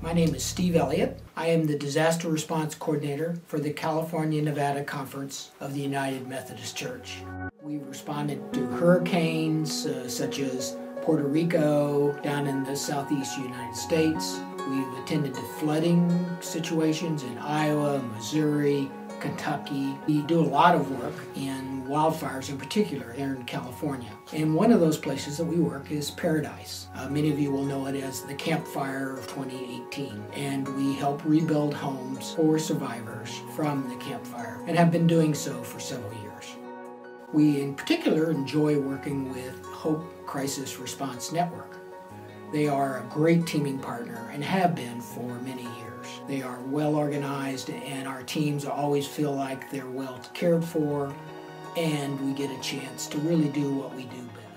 My name is Steve Elliott. I am the Disaster Response Coordinator for the California Nevada Conference of the United Methodist Church. We've responded to hurricanes uh, such as Puerto Rico, down in the southeast United States. We've attended to flooding situations in Iowa, Missouri, Kentucky. We do a lot of work in wildfires in particular here in California. And one of those places that we work is Paradise. Uh, many of you will know it as the Camp Fire of 2018. And we help rebuild homes for survivors from the Camp Fire and have been doing so for several years. We in particular enjoy working with Hope Crisis Response Network. They are a great teaming partner and have been for many years. They are well organized, and our teams always feel like they're well cared for, and we get a chance to really do what we do best.